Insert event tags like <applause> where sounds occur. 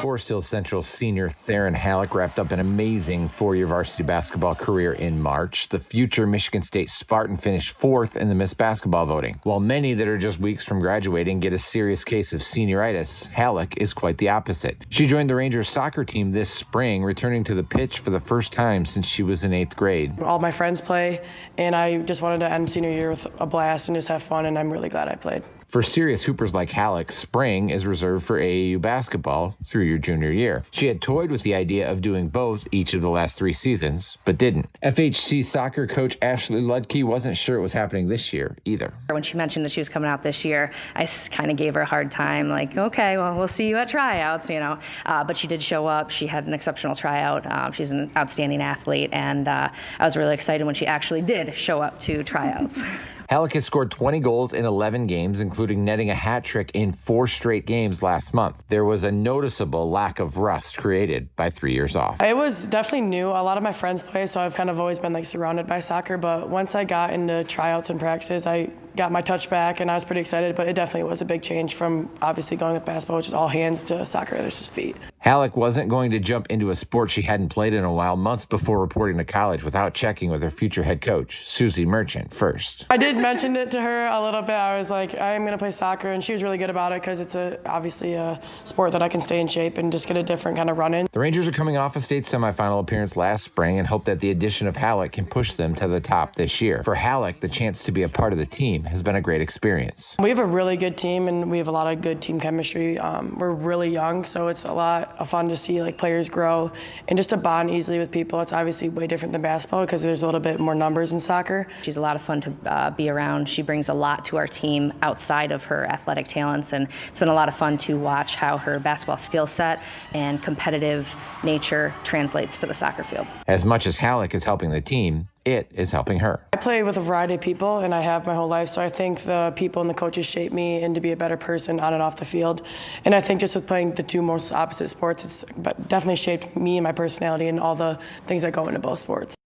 Forest Hill Central senior Theryn Hallock wrapped up an amazing four year varsity basketball career in March. The future Michigan State Spartan finished fourth in the Miss Basketball voting. While many that are just weeks from graduating get a serious case of senioritis, Hallock is quite the opposite. She joined the Rangers soccer team this spring, returning to the pitch for the first time since she was in eighth grade. All my friends play, and I just wanted to end senior year with a blast and just have fun, and I'm really glad I played. For serious hoopers like Hallock, spring is reserved for AAU basketball through your junior year. She had toyed with the idea of doing both each of the last three seasons, but didn't. FHC soccer coach Ashley Ludke wasn't sure it was happening this year either. When she mentioned that she was coming out this year, I kind of gave her a hard time, like, okay, well, we'll see you at tryouts, you know. Uh, but she did show up. She had an exceptional tryout. Uh, she's an outstanding athlete, and uh, I was really excited when she actually did show up to tryouts. <laughs> Hallock has scored 20 goals in 11 games, including netting a hat trick in four straight games last month. There was a noticeable lack of rust created by three years off. It was definitely new. A lot of my friends play, so I've kind of always been like surrounded by soccer. But once I got into tryouts and practices, I got my touch back and I was pretty excited. But it definitely was a big change from obviously going with basketball, which is all hands, to soccer, there's just feet. Hallock wasn't going to jump into a sport she hadn't played in a while months before reporting to college without checking with her future head coach, Suzy Merchant, first. I did mention it to her a little bit. I was like, I'm going to play soccer, and she was really good about it because it's a, obviously a sport that I can stay in shape and just get a different kind of run in. The Rangers are coming off a state semifinal appearance last spring and hope that the addition of Hallock can push them to the top this year. For Hallock, the chance to be a part of the team has been a great experience. We have a really good team, and we have a lot of good team chemistry. Um, we're really young, so it's a lot of fun to see like players grow and just to bond easily with people. It's obviously way different than basketball because there's a little bit more numbers in soccer. She's a lot of fun to uh, be around. She brings a lot to our team outside of her athletic talents, and it's been a lot of fun to watch how her basketball skill set and competitive nature translates to the soccer field. As much as Hallock is helping the team, it is helping her. I play with a variety of people, and I have my whole life, so I think the people and the coaches shape me into be a better person on and off the field. And I think just with playing the two most opposite sports, it's definitely shaped me and my personality and all the things that go into both sports.